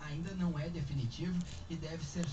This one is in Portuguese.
ainda não é definitivo e deve ser